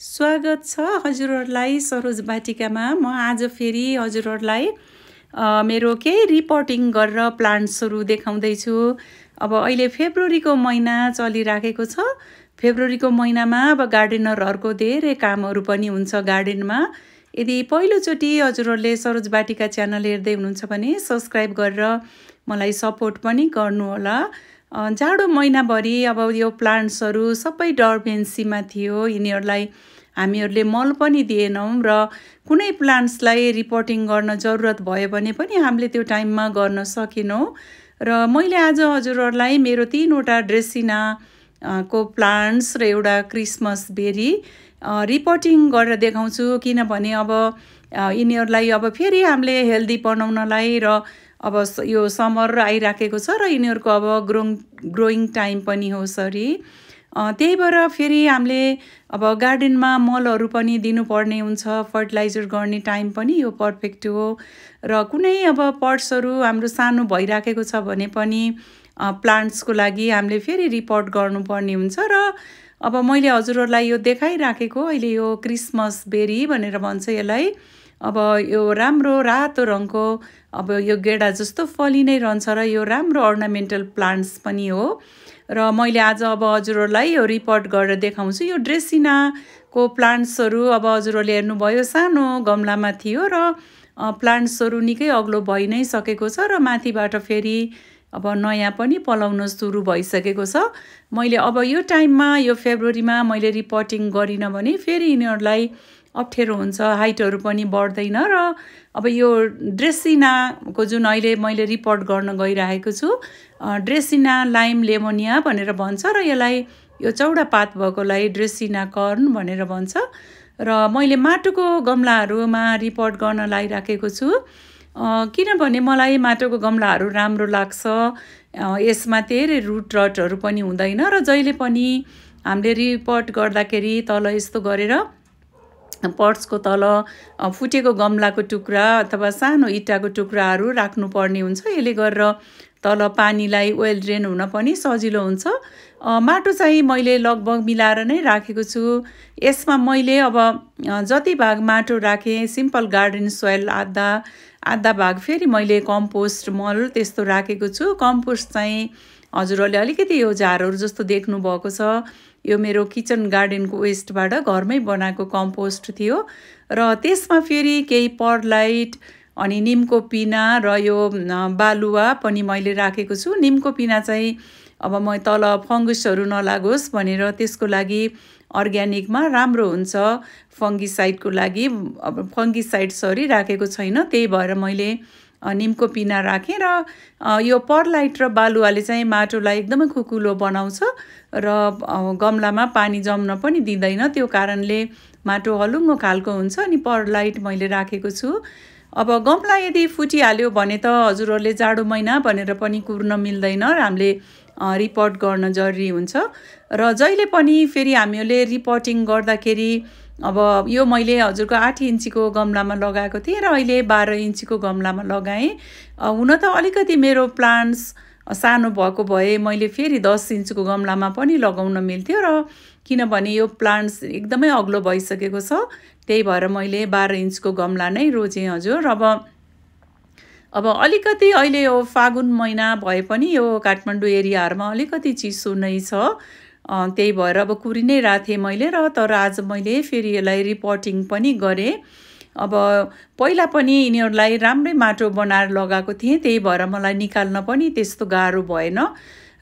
स्वागत छ हजुरहरूलाई सरोज बाटिकामा। म आज फेरि हजुरहरूलाई मेरो केही रिपोर्टिङ गरेर प्लान्ट्सहरू देखाउँदैछु। अब अहिले फेब्रुअरीको महिना चलिराखेको छ। फेब्रुअरीको महिनामा अब गार्डनरहरूको धेरै कामहरू पनि हुन्छ गार्डनमा यदि पहिलोचोटि हजुरहरूले सरोज बाटिका च्यानल हेर्दै हुनुहुन्छ भने सब्सक्राइब गरेर मलाई सपोर्ट पनि गर्नुहोला। जाडो महिनाभरि अब यो प्लान्ट्सहरू सबै डर्बेन्सीमा थियो। यिनीहरूलाई हामीहरूले मल पनि दिएनौँ र कुनै प्लान्ट्सलाई रिपोर्टिङ गर्न जरुरत भयो भने पनि हामीले त्यो टाइममा गर्न सकेनौँ। र मैले आज हजुरहरूलाई मेरो तिनवटा ड्रेसिना को प्लान्ट्स र एउटा क्रिसमस बेरी रिपोर्टिङ गरेर देखाउँछु। किनभने अब यिनीहरूलाई अब फेरि हामीले हेल्दी बनाउनलाई र अब यो समर आइराखेको छ र यिनीहरूको अब ग्रोङ ग्रोइङ टाइम पनि हो सरी। त्यही भएर फेरि हामीले अब गार्डनमा मलहरू पनि दिनुपर्ने हुन्छ फर्टिलाइजर गर्ने टाइम पनि यो पर्फेक्ट हो। र कुनै अब पर्ट्सहरू हाम्रो सानो भइराखेको छ भने पनि प्लान्ट्सको लागि हामीले फेरि रिपोर्ट गर्नुपर्ने हुन्छ र अब मैले हजुरहरूलाई यो देखाइराखेको अहिले यो क्रिसमस बेरी भनेर भन्छ यसलाई। अब यो राम्रो रातो रङको अब यो गेडा जस्तो फलि नै रहन्छ र यो राम्रो अर्नामेन्टल प्लान्ट्स पनि हो। र मैले आज अब हजुरहरूलाई यो रिपोर्ट गरेर देखाउँछु। यो ड्रेसिनाको प्लान्ट्सहरू अब हजुरहरूले हेर्नुभयो सानो गमलामा थियो र प्लान्ट्सहरू निकै अग्लो भइ नै सकेको छ र माथिबाट फेरि अब नयाँ पनि पलाउन सुरु भइसकेको छ। मैले अब यो टाइममा यो फेब्रुअरीमा मैले रिपोर्टिङ गरिनँ भने फेरि यिनीहरूलाई अप्ठ्यारो हुन्छ हाइटहरू पनि बढ्दैन र अब यो ड्रेसिनाको जुन अहिले मैले रिपोर्ट गर्न गइरहेको छु ड्रेसिना लाइम लेमोनिया भनेर भन्छ र यसलाई यो चौडा पात भएकोलाई ड्रेसिना कर्न भनेर भन्छ र मैले माटोको गमलाहरूमा रिपोर्ट गर्न लगाइराखेको छु। किनभने मलाई माटोको गमलाहरू राम्रो लाग्छ यसमा धेरै रुट रटहरू पनि हुँदैन र जहिले पनि हामीले रिपोर्ट गर्दाखेरि तल यस्तो गरेर पट्सको तल फुटेको गमलाको टुक्रा अथवा सानो इँटाको टुक्राहरू राख्नुपर्ने हुन्छ। यसले गरेर तल पानीलाई वेल ड्रेन हुन पनि सजिलो हुन्छ। माटो चाहिँ मैले लगभग मिलाएर नै राखेको छु। यसमा मैले अब जति भाग माटो राखेँ सिम्पल गार्डन सोइल आधा आधा भाग फेरि मैले कम्पोस्ट मल त्यस्तो राखेको छु। कम्पोस्ट चाहिँ हजुरहरूले अलिकति यो झारहरू जस्तो देख्नुभएको छ। यो मेरो किचन गार्डनको वेस्टबाट घरमै बनाएको कम्पोस्ट थियो र त्यसमा फेरि केही परलाइट अनि निमको पिना र यो बालुवा पनि मैले राखेको छु। निमको पिना चाहिँ अब म तल फङ्गसहरू नलागोस् भनेर त्यसको लागि अर्ग्यानिकमा राम्रो हुन्छ। फङ्गिसाइडको लागि अब फङ्गिसाइड सरी राखेको छैन त्यही भएर मैले निमको पिना राखेँ र यो परलाइट र बालुवाले चाहिँ माटोलाई एकदमै खुकुलो बनाउँछ र गमलामा पानी जम्न पनि दिँदैन। त्यो कारणले माटो हलुङ्गो खालको हुन्छ अनि परलाइट मैले राखेको छु। अब गमला यदि फुटिहाल्यो भने त हजुरहरूले जाडो महिना भनेर पनि कुर्न मिल्दैन र हामीले रिपोर्ट गर्न जरुरी हुन्छ। र जहिले पनि फेरि हामीहरूले रिपोर्टिङ गर्दाखेरि अब यो मैले हजुरको आठ इन्चीको गमलामा लगाएको थिएँ र अहिले बाह्र इन्चीको गमलामा लगाएँ। हुन त अलिकति मेरो प्लान्ट्स सानो भएको भए मैले फेरि दस इन्चको गमलामा पनि लगाउन मिल्थ्यो र किनभने यो प्लान्ट्स एकदमै अग्लो भइसकेको छ। त्यही भएर मैले बाह्र इन्चको गमला नै रोजेँ हजुर। अब अब अलिकति अहिले यो फागुन महिना भए पनि यो काठमाडौँ एरियाहरूमा अलिकति चिसो नै छ। त्यही भएर अब कुरी नै राखेँ मैले र तर आज मैले फेरि यसलाई रिपोर्टिङ पनि गरेँ। अब पहिला पनि यिनीहरूलाई राम्रै माटो बनाएर लगाएको थिएँ त्यही भएर मलाई निकाल्न पनि त्यस्तो गाह्रो भएन।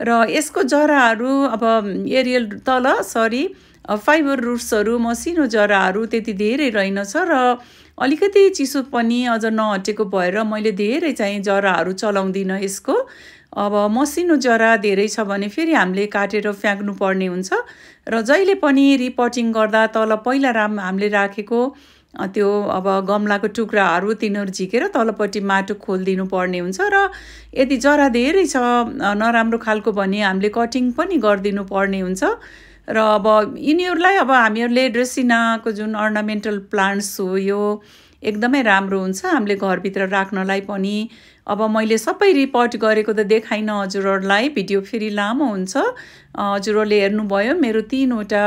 र यसको जराहरू अब एरियल तल सरी फाइबर रुट्सहरू मसिनो जराहरू त्यति धेरै रहेनछ र अलिकति चिसो पनि अझ नहटेको भएर मैले धेरै चाहिँ जराहरू चलाउँदिनँ यसको। अब मसिनो जरा धेरै छ भने फेरि हामीले काटेर फ्याँक्नु पर्ने हुन्छ। र जहिले पनि रिपोर्टिङ गर्दा तल पहिला राम हामीले राखेको त्यो अब गमलाको टुक्राहरू तिनीहरू झिकेर तलपट्टि माटो खोलिदिनु पर्ने हुन्छ र यदि जरा धेरै छ नराम्रो खालको भने हामीले कटिङ पनि गरिदिनु पर्ने हुन्छ। र अब यिनीहरूलाई अब हामीहरूले ड्रेसिनाको जुन अर्नामेन्टल प्लान्ट्स हो यो एकदमै राम्रो हुन्छ। हामीले घरभित्र राख्नलाई पनि अब मैले सबै रिपोर्ट गरेको त देखाइनँ हजुरहरूलाई। भिडियो फेरि लामो हुन्छ। हजुरहरूले हेर्नुभयो मेरो तिनवटा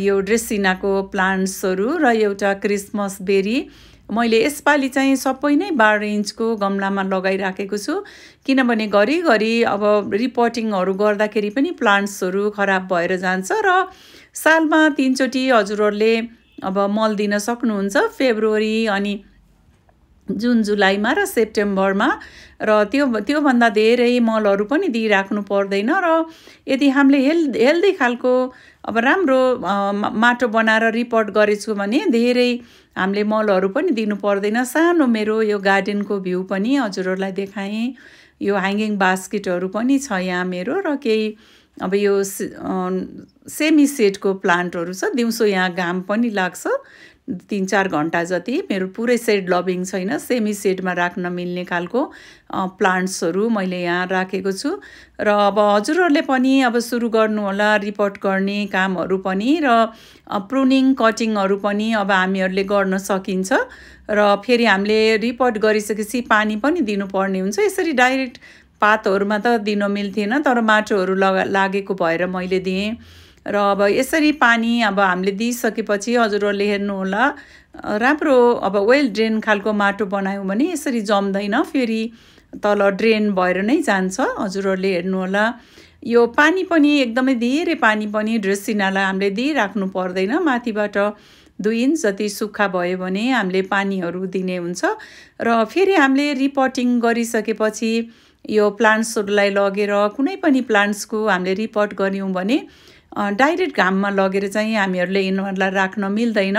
यो ड्रेसिनाको प्लान्ट्सहरू र एउटा क्रिसमस बेरी। मैले यसपालि चाहिँ सबै नै बाह्र इन्चको गमलामा लगाइराखेको छु। किनभने घरिघरि अब रिपोर्टिङहरू गर्दाखेरि पनि प्लान्ट्सहरू खराब भएर जान्छ र सालमा तिनचोटि हजुरहरूले अब मल दिन सक्नुहुन्छ फेब्रुअरी अनि जुन जुलाईमा र सेप्टेम्बरमा र त्यो त्योभन्दा धेरै मलहरू पनि दिइराख्नु पर्दैन र यदि हामीले हेल् हेल्दी खालको अब राम्रो माटो बनाएर रिपोर्ट गरेछु भने धेरै हामीले मलहरू पनि दिनु पर्दैन। सानो मेरो यो गार्डनको भ्यू पनि हजुरहरूलाई देखाएँ। यो ह्याङ्गिङ बास्केटहरू पनि छ यहाँ मेरो र केही अब यो सेमी सेडको प्लान्टहरू छ दिउँसो यहाँ घाम पनि लाग्छ। तिन चार घन्टा जति मेरो पुरै सेड लभिङ छैन सेमी सेडमा राख्न मिल्ने खालको प्लान्ट्सहरू मैले यहाँ राखेको छु। र अब हजुरहरूले पनि अब सुरु गर्नु होला रिपोर्ट गर्ने कामहरू पनि र प्रुनिङ कटिङहरू पनि अब हामीहरूले गर्न सकिन्छ। र फेरि हामीले रिपोर्ट गरिसकेपछि पानी पनि दिनुपर्ने हुन्छ। यसरी डाइरेक्ट पातहरूमा त दिन मिल्थेन तर माटोहरू लगा लागेको भएर मैले दिएँ। र अब यसरी पानी अब हामीले दिइसकेपछि हजुरहरूले हेर्नुहोला राम्रो अब वेल ड्रेन खालको माटो बनायौँ भने यसरी जम्दैन फेरि तल ड्रेन भएर नै जान्छ। हजुरहरूले हेर्नुहोला यो पानी पनि एकदमै धेरै पानी पनि ड्रेसिनालाई हामीले दिइराख्नु पर्दैन। माथिबाट दुई इन्च जति सुक्खा भयो भने हामीले पानीहरू दिने हुन्छ। र फेरि हामीले रिपोर्टिङ गरिसकेपछि यो प्लान्ट्सहरूलाई लगेर कुनै पनि प्लान्ट्सको हामीले रिपोर्ट गऱ्यौँ भने डाइरेक्ट घाममा लगेर चाहिँ हामीहरूले यिनीहरूलाई राख्न मिल्दैन।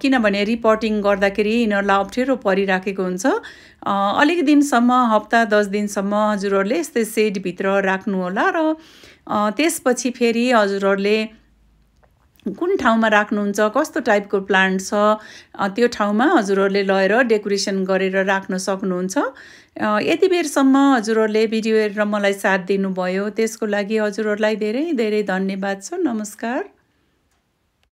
किनभने रिपोर्टिङ गर्दाखेरि यिनीहरूलाई अप्ठ्यारो परिराखेको हुन्छ। अलिक दिनसम्म हप्ता दस दिनसम्म हजुरहरूले यस्तै सेडभित्र राख्नुहोला र त्यसपछि फेरि हजुरहरूले कुन ठाउँमा राख्नुहुन्छ कस्तो टाइपको प्लान्ट छ त्यो ठाउँमा हजुरहरूले लगेर डेकोरेसन गरेर राख्न सक्नुहुन्छ। यति बेरसम्म हजुरहरूले भिडियो हेरेर मलाई साथ दिनुभयो। त्यसको लागि हजुरहरूलाई धेरै धेरै धन्यवाद छ। नमस्कार।